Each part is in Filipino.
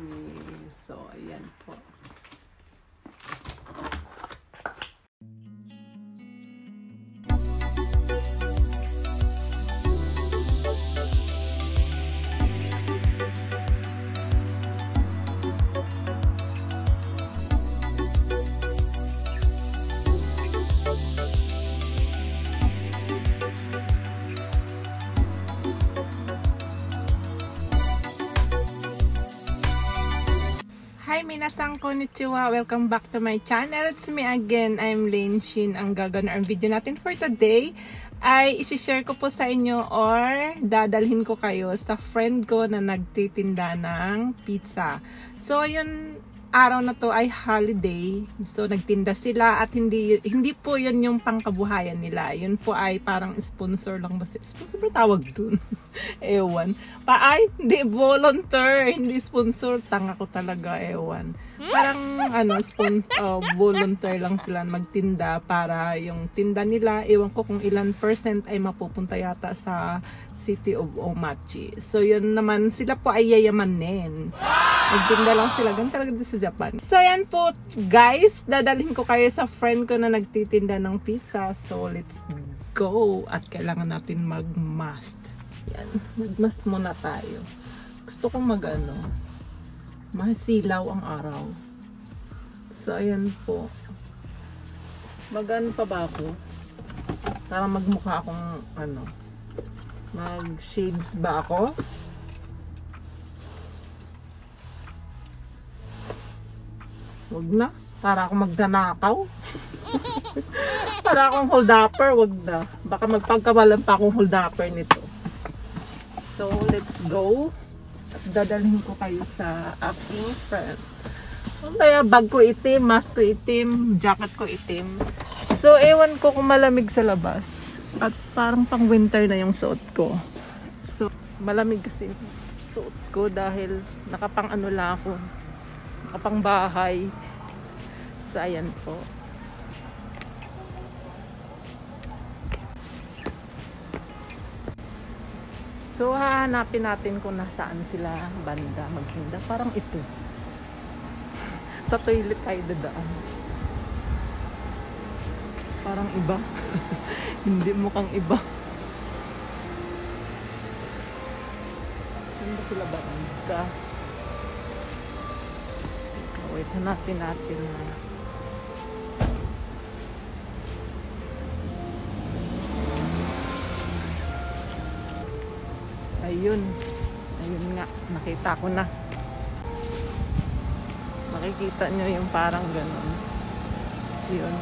kami. So, ayan po. Hi, minasang konnichiwa. Welcome back to my channel. It's me again. I'm Lane Shin. Ang gagana ang video natin for today ay isi-share ko po sa inyo or dadalhin ko kayo sa friend ko na nagtitinda ng pizza. So, yun, araw na to ay holiday. So, nagtinda sila at hindi hindi po yun yung pangkabuhayan nila. Yun po ay parang sponsor lang ba? Sponsor ba tawag dun? ewan. Pa ay, hindi volunteer, hindi sponsor. Tanga ko talaga, ewan. Parang ano, sponsor, uh, volunteer lang sila magtinda para yung tinda nila, ewan ko kung ilan percent ay mapupunta yata sa City of Omachi. So, yun naman, sila po ay yayamanin. Nagtinda lang sila. Ganun talaga sa Japan. So, yan po, guys. Dadalhin ko kayo sa friend ko na nagtitinda ng pizza. So, let's go. At kailangan natin mag-must. Yan. Mag-must muna tayo. Gusto kong mag-ano. Masilaw ang araw. So, ayan po. Mag-ano pa ba ako? Para magmukha akong ano. Mag-shades ba ako? Wag na. Para akong magdanakaw. Para akong holdupper, wag na. Baka magpagkawalan pa akong holdupper nito. So, let's go. At dadalhin ko kayo sa aking friend. Kaya bag ko itim, mask ko itim, jacket ko itim. So, ewan ko kung malamig sa labas. At parang pang winter na yung suot ko. So, malamig kasi suot ko dahil nakapang ano lang ako. Nakapang bahay. So, ayan po. So, hahanapin natin kung nasaan sila banda magtinda. Parang ito. Sa toilet tayo dadaan. Parang iba. Hindi mukhang iba. Hindi sila banda. Wait, hanapin natin na. Ayun. Ayun nga. Nakita ko na. Makikita nyo yung parang ganun. Yun.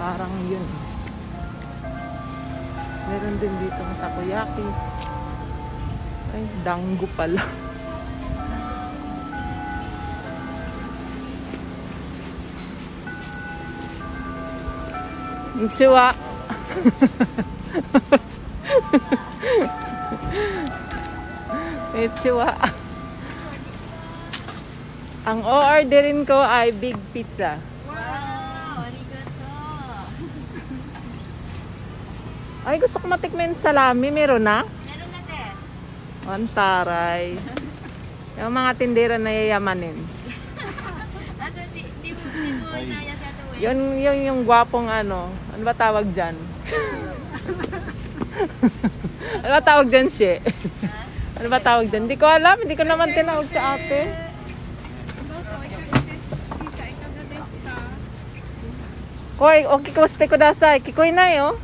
Parang yun. Meron din dito ng takoyaki. Ay, danggo pala. Konnichiwa. Konnichiwa. Ang o-orderin ko ay big pizza. Wow! Arigato! Ay, gusto ko matikman yung salami. Meron na? Meron na din. Antaray. Yung mga tindera na yayamanin. Asa di mo, di mo inaya sa eh. Yun, yun yung gwapong ano. Ano ba tawag dyan? ano ba tawag dyan, She? Ano ba tawag doon? Hindi ko alam. Hindi ko naman tinawag sa ate. Koy, o kikuste ko dasay. Kikoy na eh, oh. yo.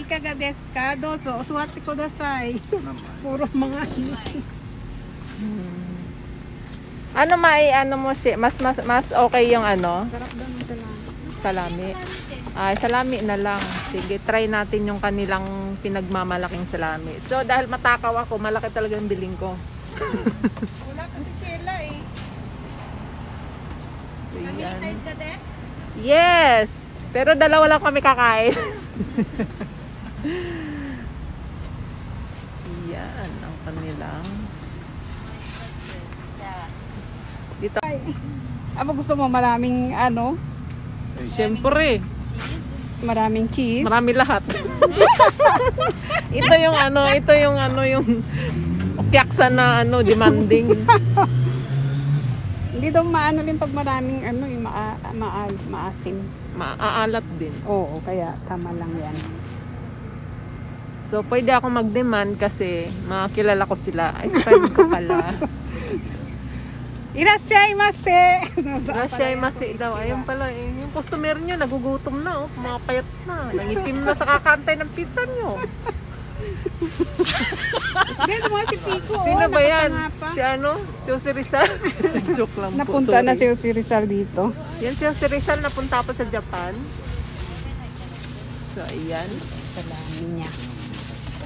Ika ga desu ka? Dozo, suwate ko dasay. Eh. Puro mga ano. ano mai ano mo si mas mas mas okay yung ano? Sarap daw ng Salami. Ay, salami na lang. Sige, try natin yung kanilang pinagmamalaking salami. So, dahil matakaw ako, malaki talaga yung biling ko. Wala kasi sila eh. So, yan. size ka din? Yes! Pero dalawa lang kami kakain. yan ang kanilang. Dito. Aba gusto mo maraming ano? Siyempre, Maraming cheese. marami lahat. ito yung ano, ito yung ano yung Kyaksa na ano, demanding. Hindi daw maano rin pag maraming ano, yung maa, maa, maasim. Maaalat din. Oo, kaya tama lang yan. So, pwede ako mag-demand kasi makakilala ko sila. Ay, friend ko pala. Irashay mase! Irashay mase daw. Ayun pala eh. Yung customer nyo, nagugutom na oh. Pumapayat na. Nangitim na sa kakantay ng pizza nyo. Hindi, mga si Pico. Oh. Sino ba yan? Si ano? Si Jose Rizal? Joke lang po. Napunta na si Jose Rizal dito. Yan si Jose Rizal napunta pa sa Japan. So, ayan. Salamin niya.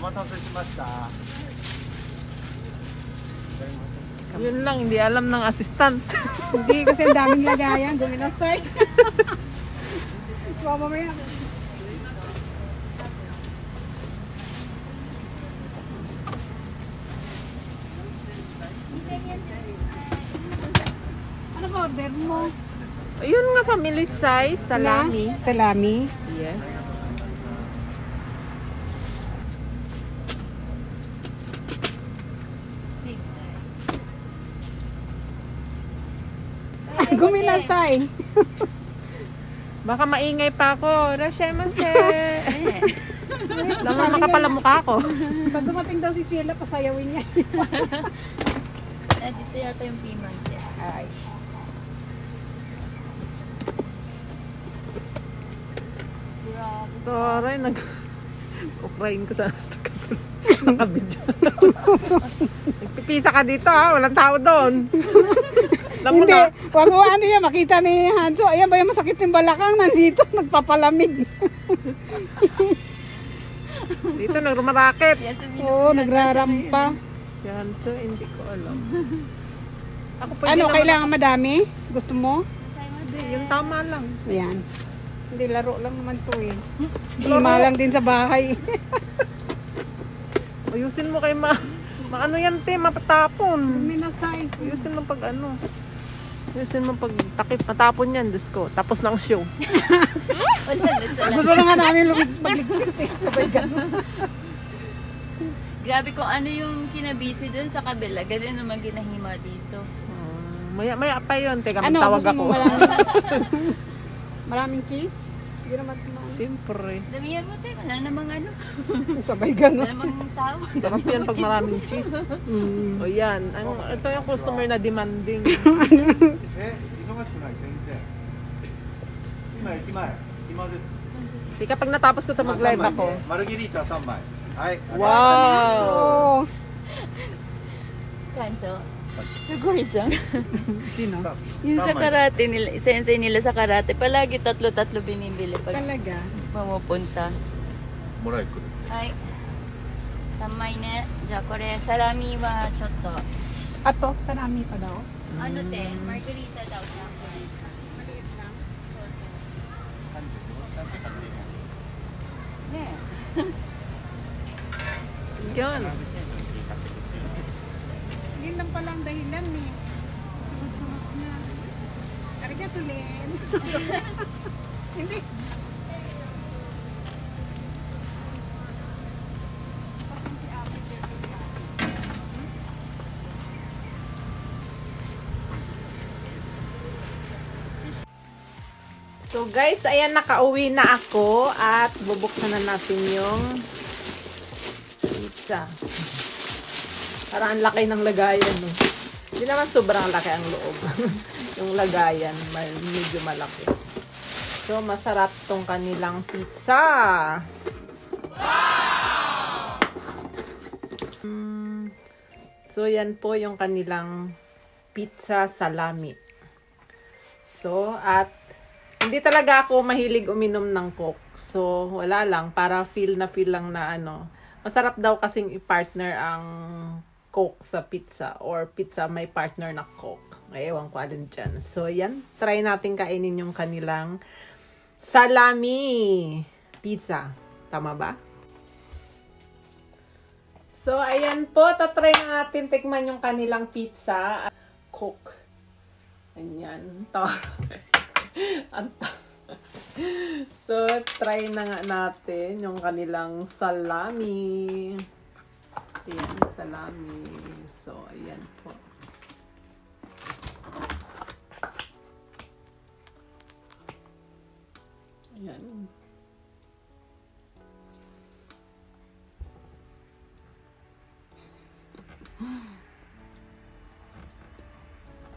Kumatang sa Christmas ka. Yun lang, hindi alam ng assistant. Hindi kasi ang daming lagayan. Guminasay. Baka mamaya. Ano ba order mo? Ayun nga, family size, salami. Na? Salami. Yes. Guminasay. Baka maingay pa ako. Rashemase. Lamang makapala mukha ko. Pag dumating daw si Sheila, pasayawin niya. Ah, dito yata yung payment. Ay. Taray, nag... Ukraine ko sana. Nakabidyo. Nagpipisa ka dito ha. Walang tao doon. Alam mo Hindi. na. Wag mo ano yan, makita ni Hanso. Ayan ba yung masakit yung balakang nandito, nagpapalamig. Dito nagrumarakit. Yes, Oo, nagrarampa. Yan, so hindi ko alam. Ako pwede Ano, kailangan madami? Gusto mo? Hindi, yung tama lang. Ayan. Hindi, laro lang naman to eh. Lima lang din sa bahay. Ayusin mo kay ma... Maano yan, te, mapatapon. Minasay. Ayusin mo pag ano. Ayusin mo pag takip, matapon yan, Diyos ko. Tapos ng show. Sila. Gusto na nga namin magligpit eh. Sabay ganun. Grabe kung ano yung kinabisi dun sa kabila. Ganun naman ginahima dito. Hmm, maya, maya pa yun. Teka, Ano, magtawag ako. maraming, maraming cheese? Hindi naman tumaan. Siyempre. Damihan mo tayo. Wala namang ano. Sabay gano'n. Wala namang tao. Sarap yan pag maraming cheese. mm. O yan. Ang, ito yung customer na demanding. Di kapag natapos ko ito mag-live ako. Margarita, sambay. Ay, wow! Kancho. Sugoi dyan. Sino?さ Yung sa 三枚。 karate nila, sensei nila sa karate, palagi tatlo-tatlo binibili pag Talaga. pumupunta. もらい来る。はい。3枚ね。じゃあこれ、サラミはちょっと。 Ato, karami pa daw. Ano te? Margarita daw siya. Ne. Yan. Yun lang pala ang dahilan eh. Sunod-sunod na. Arigato, Len. Hindi. So guys, ayan nakauwi na ako at bubuksan na natin yung pizza. Parang ang laki ng lagayan, no? Hindi naman sobrang laki ang loob. yung lagayan, medyo malaki. So, masarap tong kanilang pizza. Mm, So, yan po yung kanilang pizza salami. So, at hindi talaga ako mahilig uminom ng Coke. So, wala lang. Para feel na feel lang na ano. Masarap daw kasing i-partner ang Coke sa pizza. Or pizza may partner na Coke. Ewan ko alin dyan. So, yan. Try natin kainin yung kanilang salami pizza. Tama ba? So, ayan po. Tatry na natin tikman yung kanilang pizza. Coke. Ayan. Ito. Ang ta- so, try na nga natin yung kanilang salami. Ayan, salami. So, ayan po. Ayan.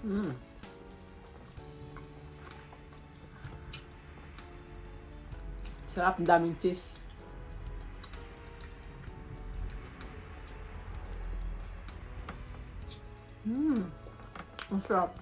Mm. Sarap, daming cheese. Mmm. Ang sarap.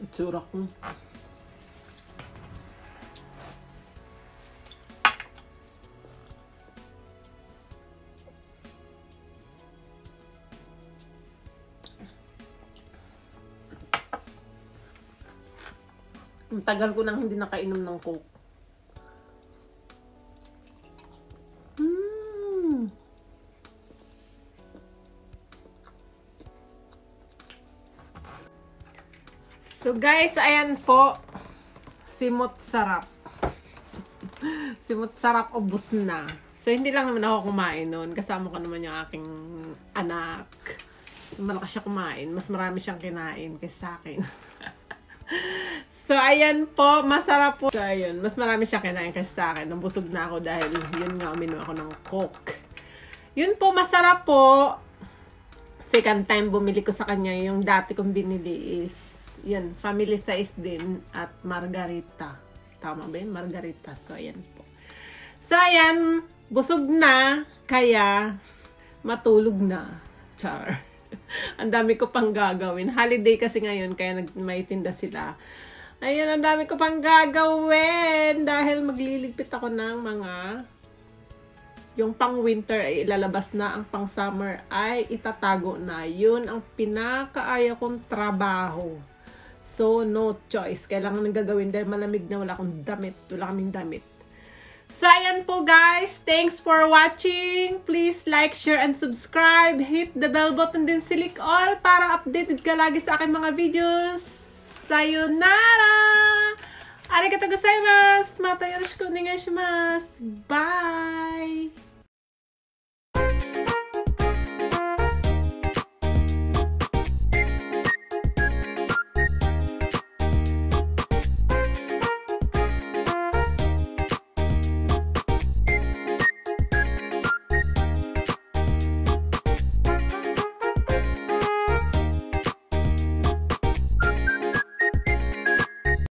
Itsura ko. Ang tagal ko nang hindi nakainom ng Coke. Guys, ayan po. Simot sarap. Simot sarap ubos na. So hindi lang naman ako kumain noon. Kasama ko naman yung aking anak. So malakas siya kumain. Mas marami siyang kinain kaysa sa akin. so ayan po, masarap po. So ayun, mas marami siya kinain kaysa sa akin. Nabusog na ako dahil yun nga uminom ako ng coke. Yun po, masarap po. Second time bumili ko sa kanya yung dati kong binili is yan, family size din at margarita. Tama ba yun? Margarita. So, ayan po. So, ayan, busog na, kaya matulog na. Char. ang dami ko pang gagawin. Holiday kasi ngayon, kaya may sila. Ayun, ang dami ko pang gagawin dahil magliligpit ako ng mga yung pang winter ay ilalabas na, ang pang summer ay itatago na. Yun ang pinakaaya kong trabaho. So, no choice. Kailangan nang gagawin dahil malamig na wala akong damit. Wala kaming damit. So, ayan po guys. Thanks for watching. Please like, share, and subscribe. Hit the bell button din silik all para updated ka lagi sa aking mga videos. Sayonara! Arigatou gozaimasu! Mata yoroshiku onegai shimasu! Bye!